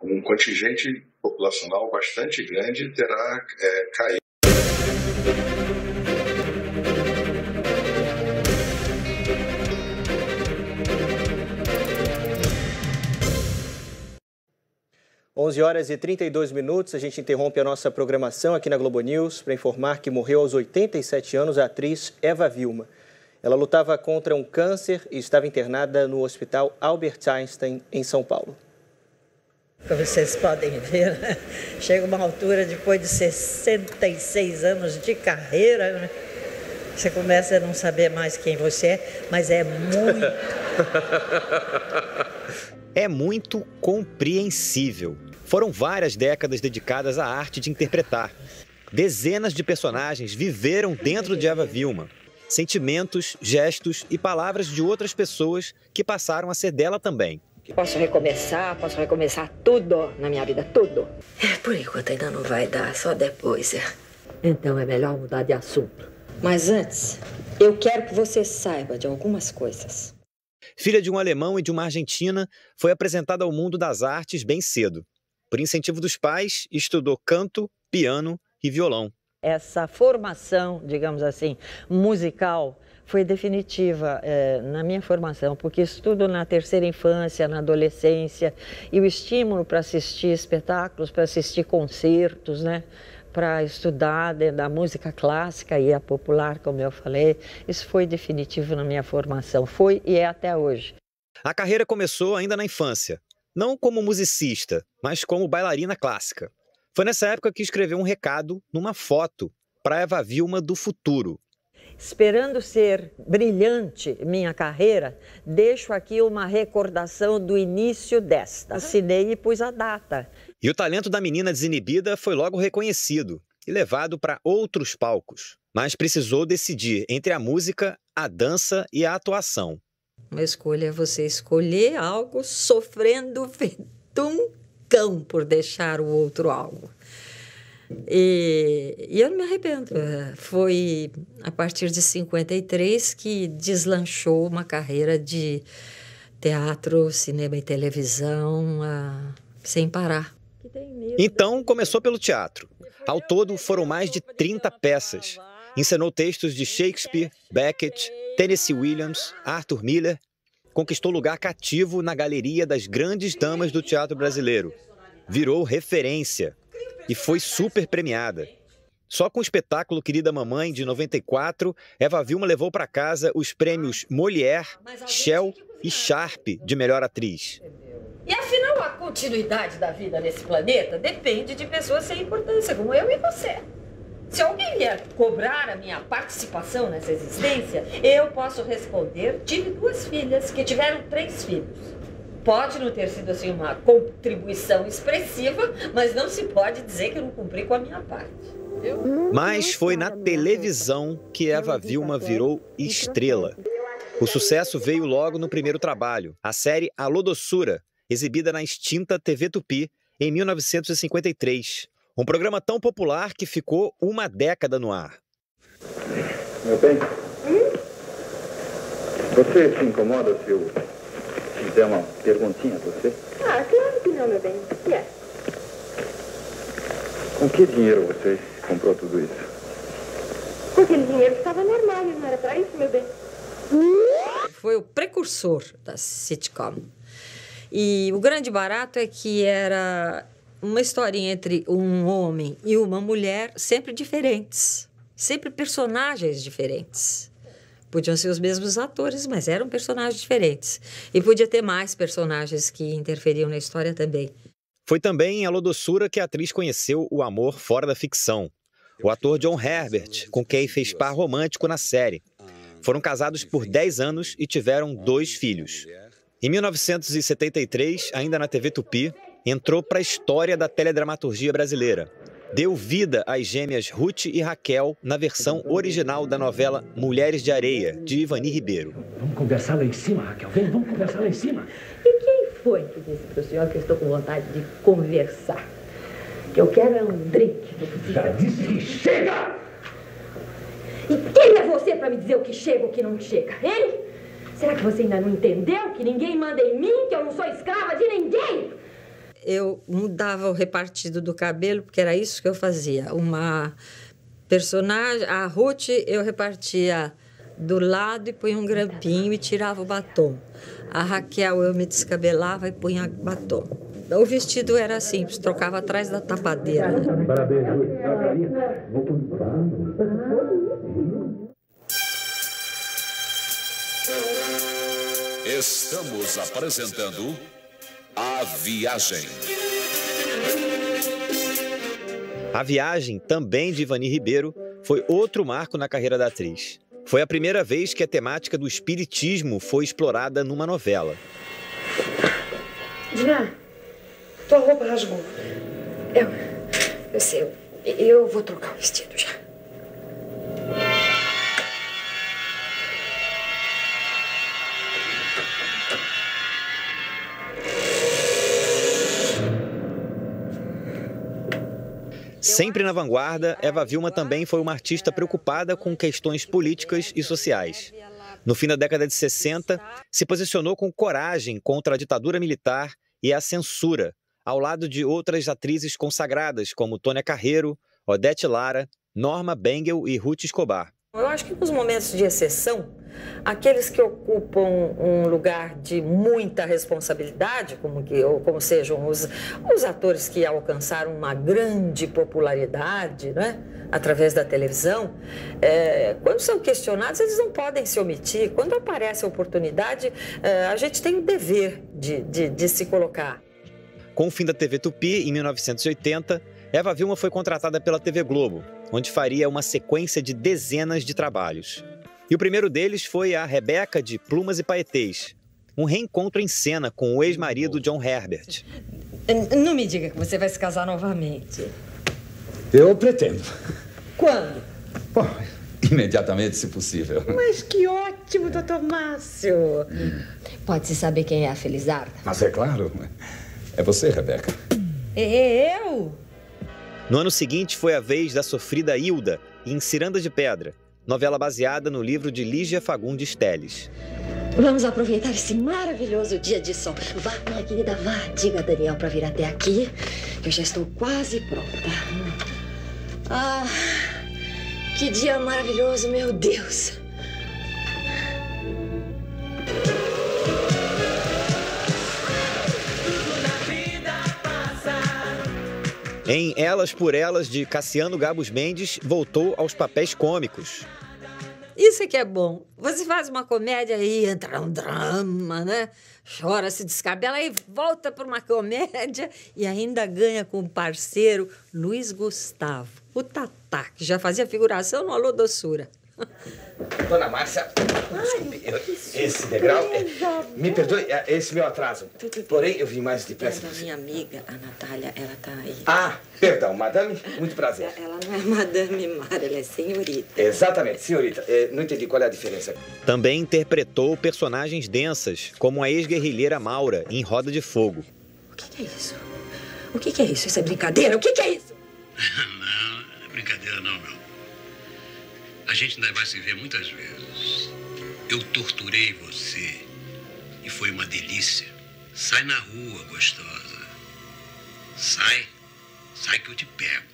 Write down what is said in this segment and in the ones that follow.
um contingente populacional bastante grande terá é, caído. Onze horas e 32 minutos, a gente interrompe a nossa programação aqui na Globo News para informar que morreu aos 87 anos a atriz Eva Vilma. Ela lutava contra um câncer e estava internada no Hospital Albert Einstein, em São Paulo. Como vocês podem ver, né? chega uma altura depois de 66 anos de carreira, né? você começa a não saber mais quem você é, mas é muito. é muito compreensível. Foram várias décadas dedicadas à arte de interpretar. Dezenas de personagens viveram dentro de Eva Vilma. Sentimentos, gestos e palavras de outras pessoas que passaram a ser dela também. Posso recomeçar, posso recomeçar tudo na minha vida, tudo. É, por enquanto ainda não vai dar, só depois. É. Então é melhor mudar de assunto. Mas antes, eu quero que você saiba de algumas coisas. Filha de um alemão e de uma argentina, foi apresentada ao mundo das artes bem cedo. Por incentivo dos pais, estudou canto, piano e violão. Essa formação, digamos assim, musical foi definitiva é, na minha formação, porque estudo na terceira infância, na adolescência, e o estímulo para assistir espetáculos, para assistir concertos, né? para estudar da música clássica e a popular, como eu falei, isso foi definitivo na minha formação, foi e é até hoje. A carreira começou ainda na infância, não como musicista, mas como bailarina clássica. Foi nessa época que escreveu um recado numa foto para Eva Vilma do futuro, Esperando ser brilhante minha carreira, deixo aqui uma recordação do início desta. Assinei e pus a data. E o talento da menina desinibida foi logo reconhecido e levado para outros palcos. Mas precisou decidir entre a música, a dança e a atuação. Uma escolha é você escolher algo sofrendo feito um cão por deixar o outro algo. E, e eu não me arrependo. É, foi a partir de 53 que deslanchou uma carreira de teatro, cinema e televisão uh, sem parar. Então começou pelo teatro. Ao todo foram mais de 30 peças. Encenou textos de Shakespeare, Beckett, Tennessee Williams, Arthur Miller. Conquistou lugar cativo na galeria das grandes damas do teatro brasileiro. Virou referência e foi super premiada. Só com o espetáculo Querida Mamãe, de 94, Eva Vilma levou para casa os prêmios Molière, Shell e Sharp de melhor atriz. E afinal, a continuidade da vida nesse planeta depende de pessoas sem importância, como eu e você. Se alguém vier cobrar a minha participação nessa existência, eu posso responder: tive duas filhas que tiveram três filhos. Pode não ter sido assim uma contribuição expressiva, mas não se pode dizer que eu não cumpri com a minha parte. Mas foi na televisão que Eva Vilma virou estrela. O sucesso veio logo no primeiro trabalho, a série Alô Doçura, exibida na extinta TV Tupi em 1953. Um programa tão popular que ficou uma década no ar. Meu bem, você se incomoda se eu fizer uma perguntinha a você? Ah, claro que não, meu bem. O que é? Com que dinheiro você comprou tudo isso? Com aquele dinheiro que estava no armário, não era para isso, meu bem? Foi o precursor da sitcom. E o grande barato é que era uma historinha entre um homem e uma mulher sempre diferentes, sempre personagens diferentes. Podiam ser os mesmos atores, mas eram personagens diferentes. E podia ter mais personagens que interferiam na história também. Foi também em Alô Doçura que a atriz conheceu o amor fora da ficção. O ator John Herbert, com quem fez par romântico na série. Foram casados por 10 anos e tiveram dois filhos. Em 1973, ainda na TV Tupi, entrou para a história da teledramaturgia brasileira, deu vida às gêmeas Ruth e Raquel na versão original da novela Mulheres de Areia, de Ivani Ribeiro. Vamos conversar lá em cima, Raquel. Vem, vamos conversar lá em cima. E quem foi que disse para o senhor que eu estou com vontade de conversar? Que eu quero é um drink. Já disse que chega! E quem é você para me dizer o que chega e o que não chega, hein? Será que você ainda não entendeu que ninguém manda em mim, que eu não sou escrava de ninguém? Eu mudava o repartido do cabelo, porque era isso que eu fazia. Uma personagem, a Ruth, eu repartia do lado e punha um grampinho e tirava o batom. A Raquel, eu me descabelava e punha batom. O vestido era simples, trocava atrás da tapadeira. Parabéns, Estamos apresentando A Viagem. A Viagem, também de Ivani Ribeiro, foi outro marco na carreira da atriz. Foi a primeira vez que a temática do espiritismo foi explorada numa novela. Dina, tua roupa rasgou. Eu, eu sei, eu, eu vou trocar o vestido já. Sempre na vanguarda, Eva Vilma também foi uma artista preocupada com questões políticas e sociais. No fim da década de 60, se posicionou com coragem contra a ditadura militar e a censura, ao lado de outras atrizes consagradas como Tônia Carreiro, Odete Lara, Norma Bengel e Ruth Escobar. Eu acho que nos momentos de exceção, aqueles que ocupam um lugar de muita responsabilidade, como, que, ou como sejam os, os atores que alcançaram uma grande popularidade né, através da televisão, é, quando são questionados, eles não podem se omitir. Quando aparece a oportunidade, é, a gente tem o dever de, de, de se colocar. Com o fim da TV Tupi, em 1980, Eva Vilma foi contratada pela TV Globo, onde faria uma sequência de dezenas de trabalhos. E o primeiro deles foi a Rebeca de Plumas e Paetês, um reencontro em cena com o ex-marido John Herbert. Não me diga que você vai se casar novamente. Eu pretendo. Quando? Bom, imediatamente, se possível. Mas que ótimo, doutor Márcio. Pode-se saber quem é a Felizarda? Mas é claro. É você, Rebeca. Eu? No ano seguinte foi a vez da sofrida Hilda, em Ciranda de Pedra, novela baseada no livro de Lígia Fagundes Teles. Vamos aproveitar esse maravilhoso dia de sol. Vá, minha querida, vá. Diga a Daniel para vir até aqui. Eu já estou quase pronta. Ah, que dia maravilhoso, meu Deus. Em Elas por Elas, de Cassiano Gabos Mendes, voltou aos papéis cômicos. Isso é que é bom. Você faz uma comédia e entra um drama, né? Chora, se descabela e volta para uma comédia e ainda ganha com o parceiro Luiz Gustavo, o Tatá, que já fazia figuração no Alô Doçura. Dona Márcia, desculpe, eu, esse degrau. É, me perdoe, é, esse meu atraso. Porém, eu vim mais depressa. Essa minha amiga, a Natália, ela tá aí. Ah, perdão, madame, muito prazer. Ela não é madame Mara, ela é senhorita. Exatamente, senhorita. É, não entendi qual é a diferença. Também interpretou personagens densas, como a ex-guerrilheira Maura, em Roda de Fogo. O que, que é isso? O que, que é isso? Isso é brincadeira? O que, que é isso? não, não é brincadeira não, meu. A gente ainda vai se ver muitas vezes. Eu torturei você e foi uma delícia. Sai na rua, gostosa. Sai, sai que eu te pego.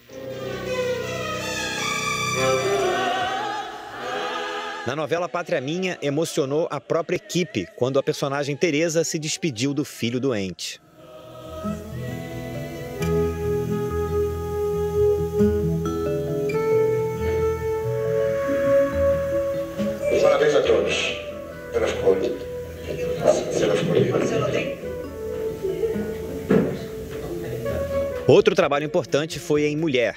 Na novela Pátria Minha, emocionou a própria equipe quando a personagem Teresa se despediu do filho doente. Outro trabalho importante foi em Mulher.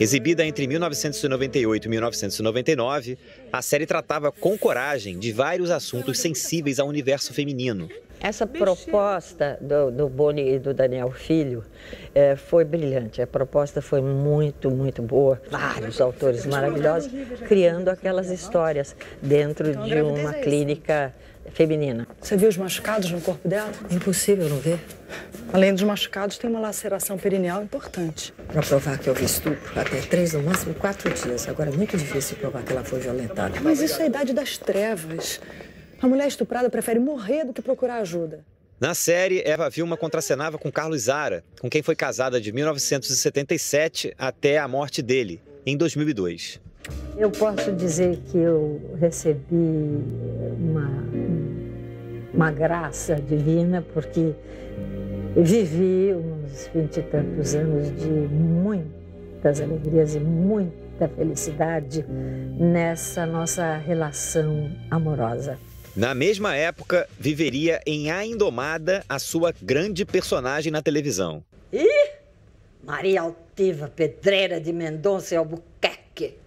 Exibida entre 1998 e 1999, a série tratava com coragem de vários assuntos sensíveis ao universo feminino. Essa proposta do, do Boni e do Daniel Filho eh, foi brilhante. A proposta foi muito, muito boa. Vários autores maravilhosos criando aquelas histórias dentro de uma clínica feminina. Você viu os machucados no corpo dela? Impossível não ver. Além dos machucados, tem uma laceração perineal importante. Para provar que houve estupro, até três, no máximo quatro dias. Agora é muito difícil provar que ela foi violentada. Mas isso é a idade das trevas. A mulher estuprada prefere morrer do que procurar ajuda. Na série, Eva Vilma contracenava com Carlos Zara, com quem foi casada de 1977 até a morte dele, em 2002. Eu posso dizer que eu recebi uma, uma graça divina, porque vivi uns vinte e tantos anos de muitas alegrias e muita felicidade nessa nossa relação amorosa. Na mesma época, viveria em A Indomada a sua grande personagem na televisão. Ih! Maria Altiva Pedreira de Mendonça e Albuquerque.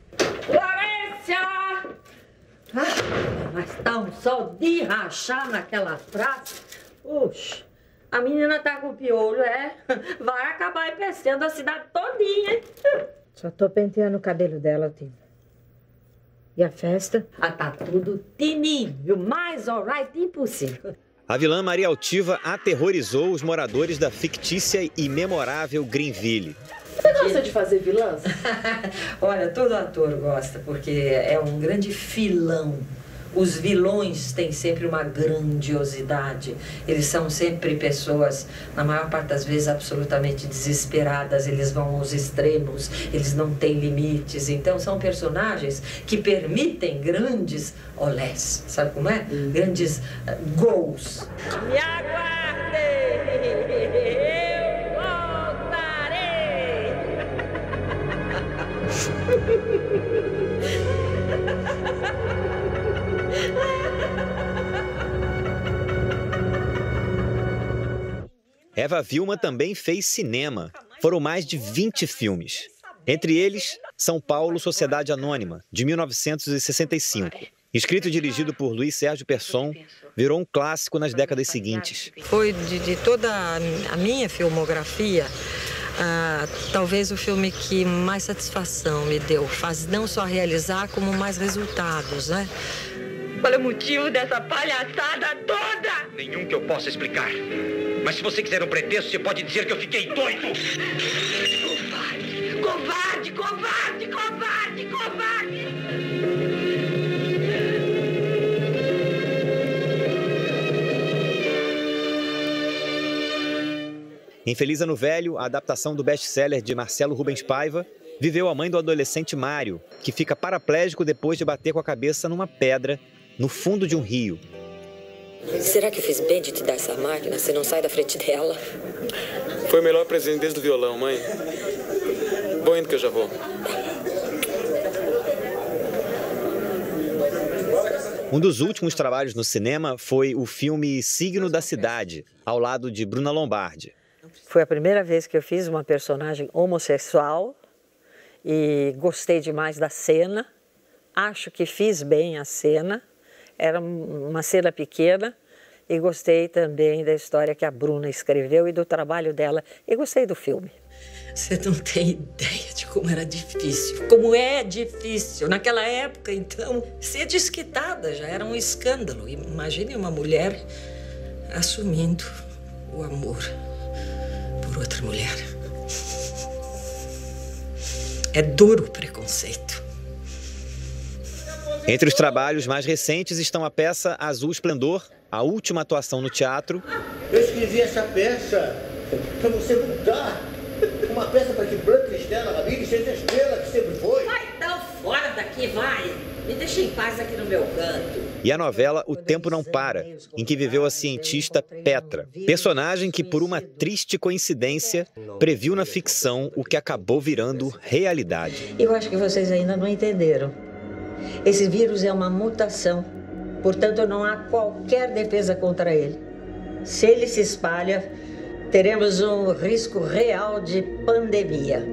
Florência! Ah, mas tá um sol de rachar naquela praça. Puxa, a menina tá com piolho, é? Vai acabar empecendo a cidade todinha. Só tô penteando o cabelo dela, Altiva. E a festa? Ah, tá tudo tininho, mais alright impossível. A vilã Maria Altiva aterrorizou os moradores da fictícia e memorável Greenville. Você gosta de fazer vilãs? Olha, todo ator gosta, porque é um grande filão. Os vilões têm sempre uma grandiosidade. Eles são sempre pessoas, na maior parte das vezes, absolutamente desesperadas. Eles vão aos extremos, eles não têm limites. Então, são personagens que permitem grandes olés. Sabe como é? Grandes uh, gols. Me aguarde! Eu Eva Vilma também fez cinema. Foram mais de 20 filmes. Entre eles, São Paulo Sociedade Anônima, de 1965. Escrito e dirigido por Luiz Sérgio Persson, virou um clássico nas décadas seguintes. Foi de, de toda a minha filmografia, ah, talvez o filme que mais satisfação me deu. Faz não só realizar, como mais resultados, né? Qual é o motivo dessa palhaçada toda? Nenhum que eu possa explicar. Mas se você quiser um pretexto, você pode dizer que eu fiquei doido. Covarde, covarde, covarde, covarde! Em Feliz Ano Velho, a adaptação do best-seller de Marcelo Rubens Paiva, viveu a mãe do adolescente Mário, que fica paraplégico depois de bater com a cabeça numa pedra no fundo de um rio. Será que eu fiz bem de te dar essa máquina? Você não sai da frente dela? Foi o melhor presente desde o violão, mãe. Vou indo que eu já vou. Um dos últimos trabalhos no cinema foi o filme Signo da Cidade, ao lado de Bruna Lombardi. Foi a primeira vez que eu fiz uma personagem homossexual e gostei demais da cena. Acho que fiz bem a cena. Era uma cena pequena e gostei também da história que a Bruna escreveu e do trabalho dela. E gostei do filme. Você não tem ideia de como era difícil. Como é difícil. Naquela época, então, ser desquitada já era um escândalo. Imagine uma mulher assumindo o amor por outra mulher. É duro o preconceito. Entre os trabalhos mais recentes estão a peça Azul Esplendor, a última atuação no teatro. Eu escrevi essa peça para você mudar. Uma peça para que Branca Estela, amiga, seja a estrela que sempre foi. Vai, então fora daqui, vai. Me deixa em paz aqui no meu canto. E a novela O Tempo Não Para, em que viveu a cientista Petra, personagem que, por uma triste coincidência, previu na ficção o que acabou virando realidade. Eu acho que vocês ainda não entenderam. Esse vírus é uma mutação, portanto, não há qualquer defesa contra ele. Se ele se espalha, teremos um risco real de pandemia.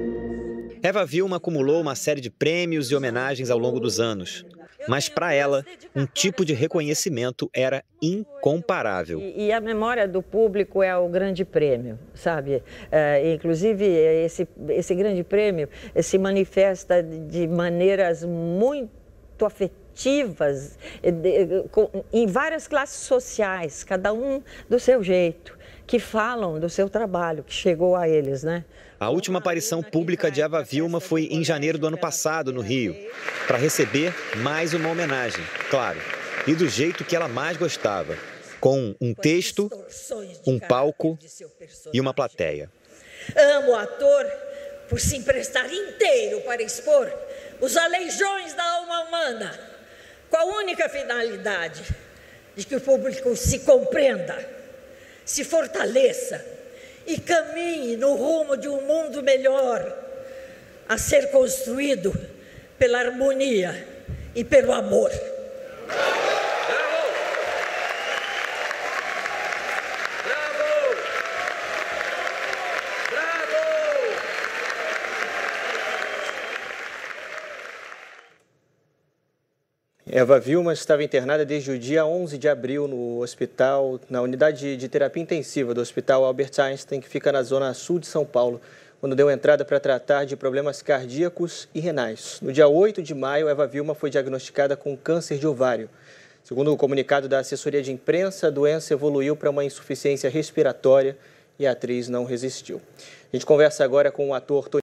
Eva Vilma acumulou uma série de prêmios e homenagens ao longo dos anos. Mas para ela, um tipo de reconhecimento era incomparável. E, a memória do público é o grande prêmio, sabe? É, inclusive, esse, esse grande prêmio se manifesta de maneiras muito afetivas, em várias classes sociais, cada um do seu jeito, que falam do seu trabalho, que chegou a eles, né? A última aparição pública de Eva Vilma foi em janeiro do ano passado, no Rio, para receber mais uma homenagem, claro, e do jeito que ela mais gostava, com um texto, um palco e uma plateia. Amo o ator por se emprestar inteiro para expor os aleijões da alma humana, com a única finalidade de que o público se compreenda, se fortaleça e caminhe no rumo de um mundo melhor a ser construído pela harmonia e pelo amor. Eva Vilma estava internada desde o dia 11 de abril no hospital, na unidade de terapia intensiva do Hospital Albert Einstein, que fica na zona sul de São Paulo, quando deu entrada para tratar de problemas cardíacos e renais. No dia 8 de maio, Eva Vilma foi diagnosticada com câncer de ovário. Segundo o comunicado da assessoria de imprensa, a doença evoluiu para uma insuficiência respiratória e a atriz não resistiu. A gente conversa agora com o ator